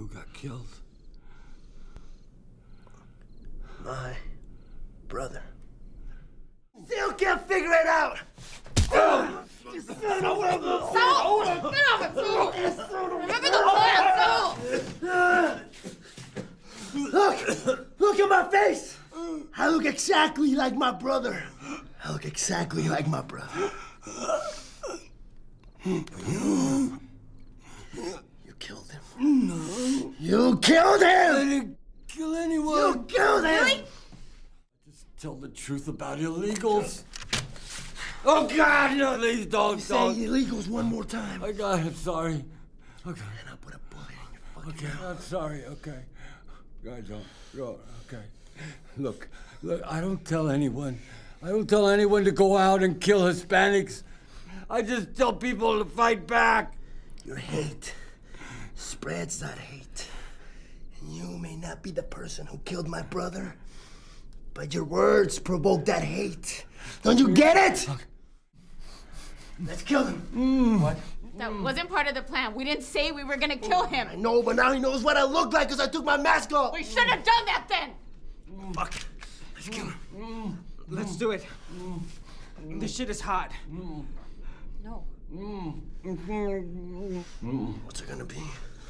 Who got killed? My brother. Still can't figure it out! You son of a- Saul! Get off it, Saul! Remember the plan, Saul! Look! Look at my face! I look exactly like my brother. I look exactly like my brother. But you. You killed him. No. You killed I didn't kill anyone. You killed him! Really? Just tell the truth about illegals. Oh God, no! Please don't, Say don't. illegals one more time. Oh God, I'm sorry. Okay, And I'll put a bullet in your fucking okay, I'm sorry. Okay, God, don't, don't. Okay, look, look. I don't tell anyone. I don't tell anyone to go out and kill Hispanics. I just tell people to fight back. Your hate spreads that hate. And you may not be the person who killed my brother, but your words provoke that hate. Don't you get it? Let's kill him. Mm. What? That wasn't part of the plan. We didn't say we were gonna kill him. I know, but now he knows what I look like because I took my mask off. We should have done that then! Mm. Fuck. Let's kill him. Mm. Let's do it. This shit is hot. No. What's it gonna be?